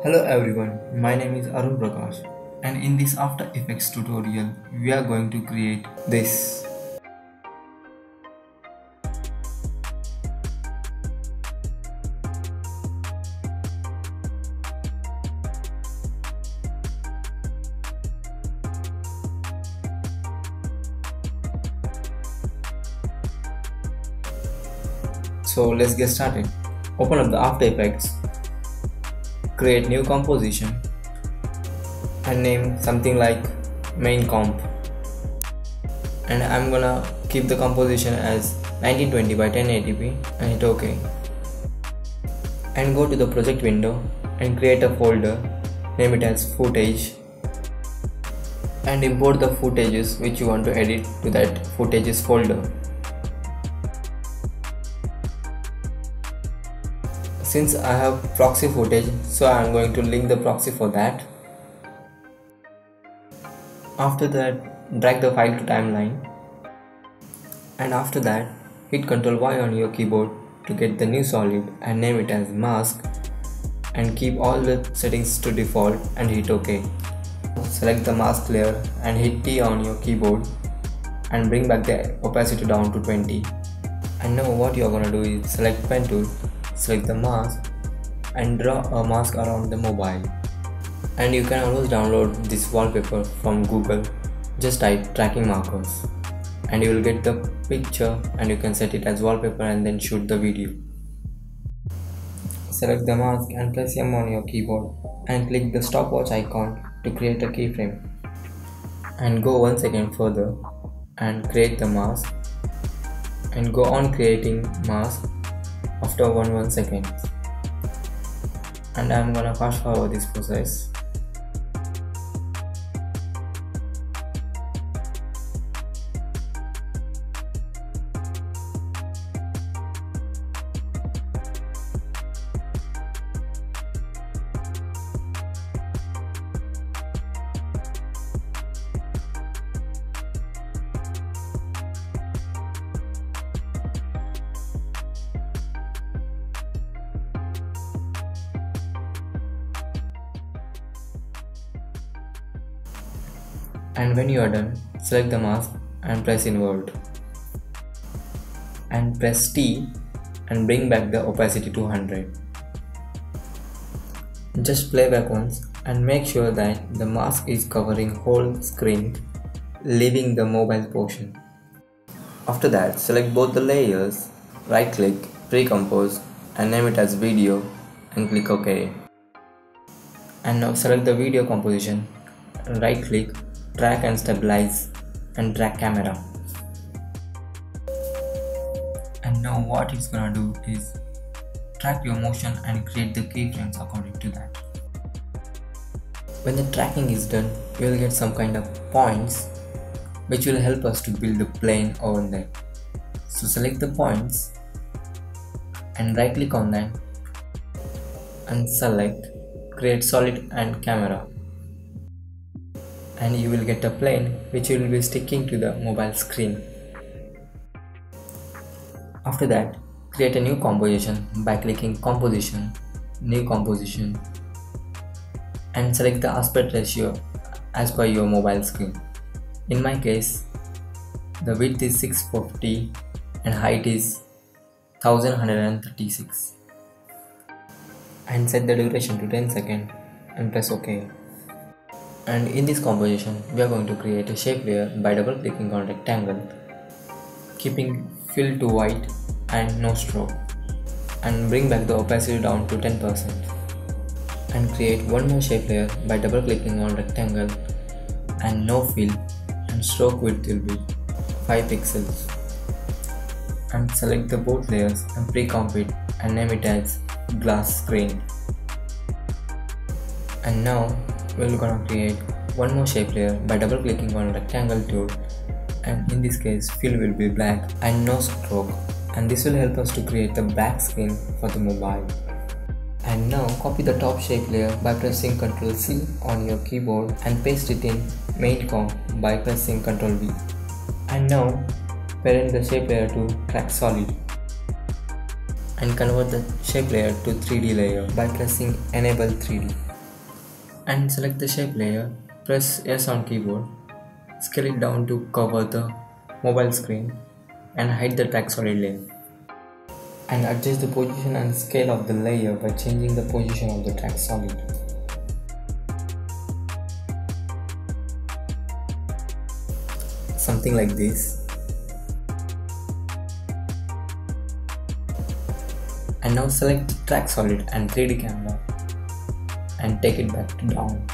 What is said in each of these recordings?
Hello everyone, my name is Arun Prakash and in this After Effects tutorial we are going to create this. So let's get started. Open up the After Effects create new composition and name something like main comp. And I'm gonna keep the composition as 1920 by 1080p and hit ok. And go to the project window and create a folder name it as footage and import the footages which you want to edit to that footages folder since I have proxy footage so I am going to link the proxy for that. After that drag the file to timeline. And after that hit ctrl Y on your keyboard to get the new solid and name it as mask and keep all the settings to default and hit ok. Select the mask layer and hit T on your keyboard and bring back the opacity down to 20 and now what you are gonna do is select pen tool select the mask and draw a mask around the mobile and you can always download this wallpaper from google. Just type tracking markers and you will get the picture and you can set it as wallpaper and then shoot the video. Select the mask and press M on your keyboard and click the stopwatch icon to create a keyframe. And go one second further and create the mask. And go on creating mask after 1 1 seconds and I'm gonna fast forward this process and when you are done select the mask and press invert. And press T and bring back the opacity to 100 just play back once and make sure that the mask is covering whole screen leaving the mobile portion. After that select both the layers right click pre-compose and name it as video and click ok. And now select the video composition right click track and stabilize and track camera. And now what it's gonna do is track your motion and create the keyframes according to that. When the tracking is done you will get some kind of points which will help us to build the plane over there. So select the points and right click on that and select create solid and camera and you will get a plane which will be sticking to the mobile screen. After that, create a new composition by clicking composition, new composition and select the aspect ratio as per your mobile screen. In my case, the width is 640 and height is 1136 and set the duration to 10 seconds and press ok and in this composition we are going to create a shape layer by double clicking on rectangle keeping fill to white and no stroke and bring back the opacity down to 10% and create one more shape layer by double clicking on rectangle and no fill and stroke width will be 5 pixels. And select the both layers and pre-comp it and name it as glass screen. And now we're gonna create one more shape layer by double clicking on rectangle tool and in this case fill will be black and no stroke. And this will help us to create the back screen for the mobile. And now copy the top shape layer by pressing ctrl C on your keyboard and paste it in main comp by pressing ctrl V. And now parent the shape layer to track solid. And convert the shape layer to 3D layer by pressing enable 3D and select the shape layer, press S on keyboard, scale it down to cover the mobile screen and hide the track solid layer. And adjust the position and scale of the layer by changing the position of the track solid. Something like this. And now select track solid and 3D camera and take it back to down.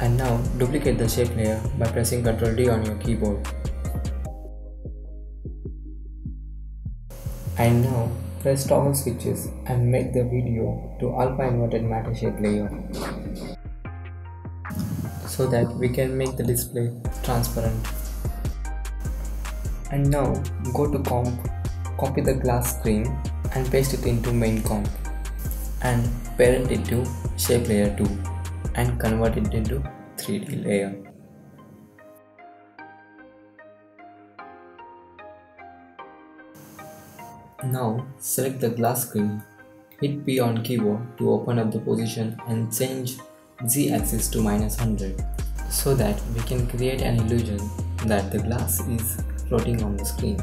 And now duplicate the shape layer by pressing Ctrl D on your keyboard. And now press toggle switches and make the video to alpha inverted matte shape layer so that we can make the display transparent. And now go to comp, copy the glass screen and paste it into main comp and parent it to shape layer 2 and convert it into 3D layer. Now select the glass screen, hit P on keyboard to open up the position and change Z axis to minus 100 so that we can create an illusion that the glass is floating on the screen.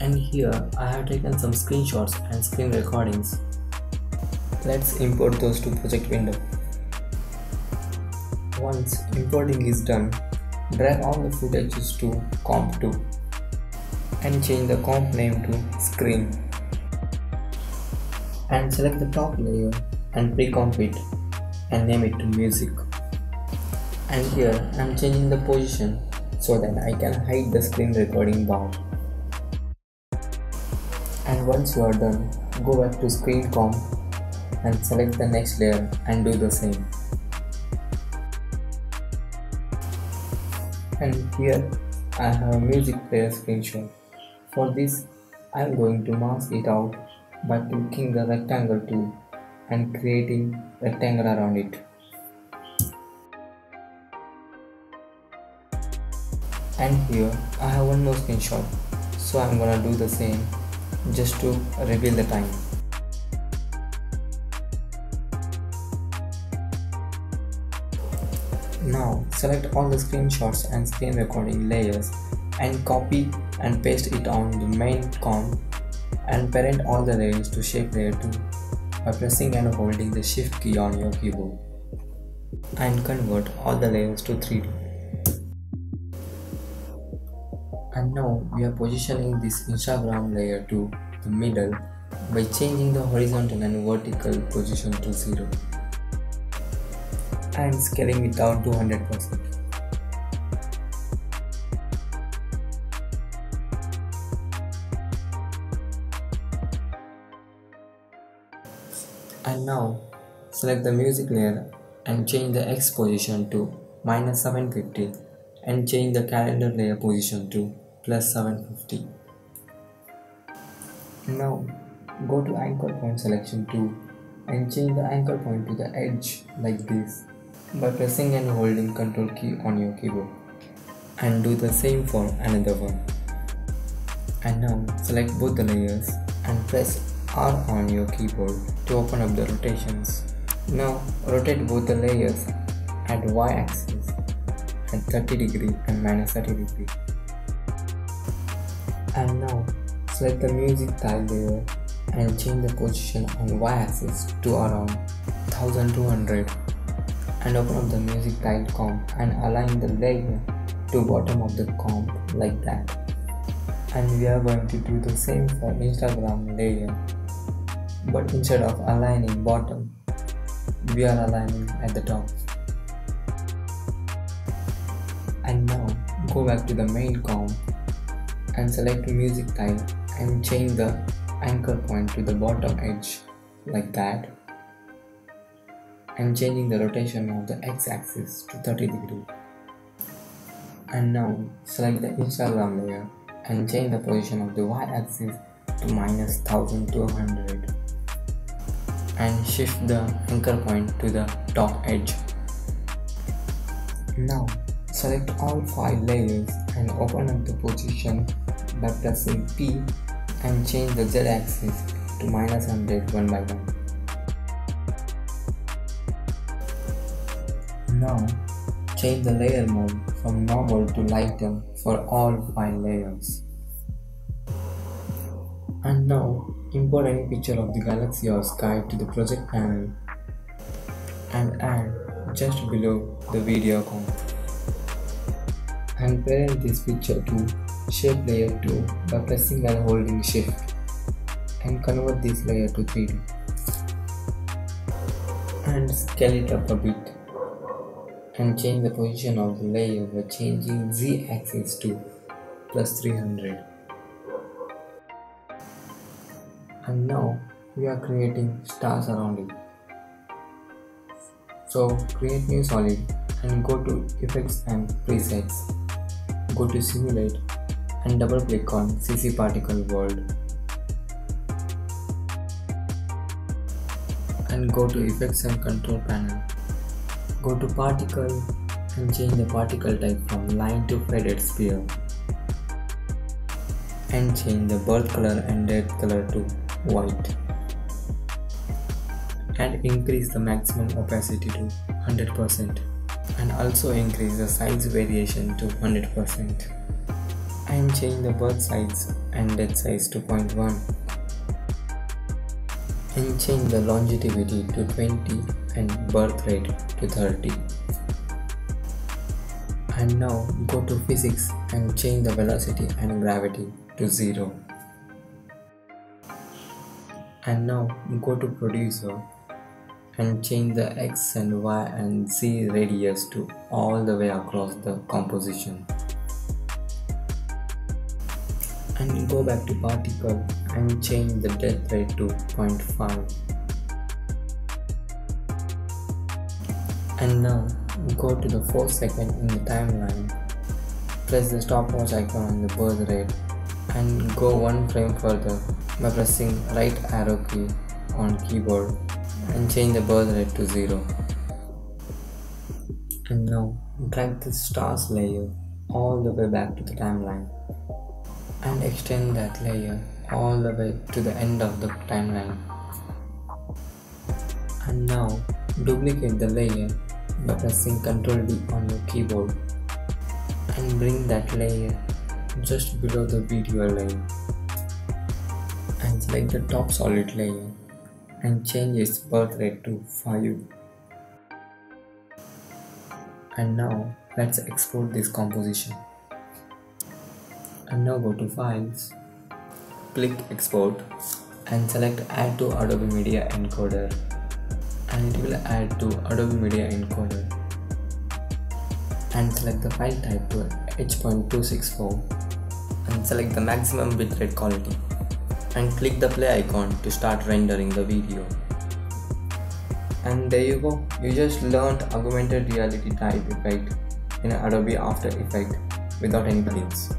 And here I have taken some screenshots and screen recordings. Let's import those to project window. Once importing is done, drag all the footages to comp2 and change the comp name to screen and select the top layer and pre-comp it and name it to music and here I am changing the position so that I can hide the screen recording bar and once you are done go back to screen comp and select the next layer and do the same and here I have a music player screenshot. For this I am going to mask it out by clicking the rectangle tool and creating rectangle around it. And here I have one more screenshot so I'm gonna do the same just to reveal the time. Now select all the screenshots and screen recording layers and copy and paste it on the main comp and parent all the layers to shape layer 2 by pressing and holding the shift key on your keyboard and convert all the layers to 3D. And now we are positioning this Instagram layer to the middle by changing the horizontal and vertical position to 0 and scaling it down to 100%. And now select the music layer and change the X position to minus 750 and change the calendar layer position to plus 750. Now go to anchor point selection tool and change the anchor point to the edge like this by pressing and holding Ctrl key on your keyboard and do the same for another one. And now select both the layers and press R on your keyboard to open up the rotations. Now rotate both the layers at Y axis at 30 degree and minus 30 degree. And now select the music tile layer and change the position on Y axis to around 1200 and open up the music tile comp and align the layer to bottom of the comp like that. And we are going to do the same for Instagram layer. But instead of aligning bottom we are aligning at the top. And now go back to the main comp and select music tile and change the anchor point to the bottom edge like that I'm changing the rotation of the x-axis to 30 degree. And now select the Instagram layer and change the position of the y-axis to minus 1200 and shift the anchor point to the top edge. Now select all 5 layers and open up the position by pressing P and change the z-axis to minus 100 one by 1. Now change the layer mode from normal to lighter for all 5 layers. And now import any picture of the galaxy or sky to the project panel and add just below the video icon. And parent this picture to shape layer 2 by pressing and holding shift and convert this layer to 3D and scale it up a bit and change the position of the layer by changing z axis to plus 300 and now we are creating stars around it. So create new solid and go to effects and presets. Go to simulate and double click on CC particle world. And go to effects and control panel go to particle and change the particle type from line to faded sphere. And change the birth color and death color to white. And increase the maximum opacity to 100% and also increase the size variation to 100%. I am changing the birth size and death size to 0.1 and change the longevity to 20 and birth rate to 30 and now go to physics and change the velocity and gravity to 0 and now go to producer and change the x and y and z radius to all the way across the composition. And go back to particle and change the death rate to 0.5 and now go to the 4th second in the timeline. Press the stopwatch icon on the birth rate and go one frame further by pressing right arrow key on keyboard and change the birth rate to 0 and now drag the stars layer all the way back to the timeline and extend that layer all the way to the end of the timeline. And now duplicate the layer by pressing Ctrl D on your keyboard and bring that layer just below the video layer. And select the top solid layer and change its birth rate to 5 and now let's export this composition. And now go to files click export and select add to Adobe Media Encoder and it will add to Adobe Media Encoder and select the file type to H.264 and select the maximum bitrate quality and click the play icon to start rendering the video. And there you go, you just learned augmented reality type effect in Adobe After Effects without any plugins.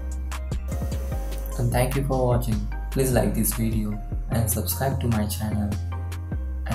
And thank you for watching. Please like this video and subscribe to my channel